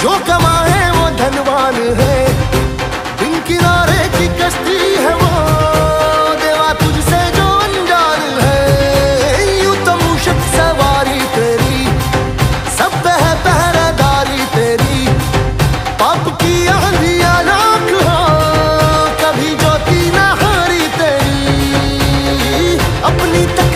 जो कमाए वो धनवान है। दिन किनारे की कश्ती है वो। देवा तुझसे जो अंजान है। यू तो मुशक सवारी तेरी। सब है पहरेदारी तेरी। पाप की आंधिया लाख हो कभी ज्योति हारी तेरी। अपनी तक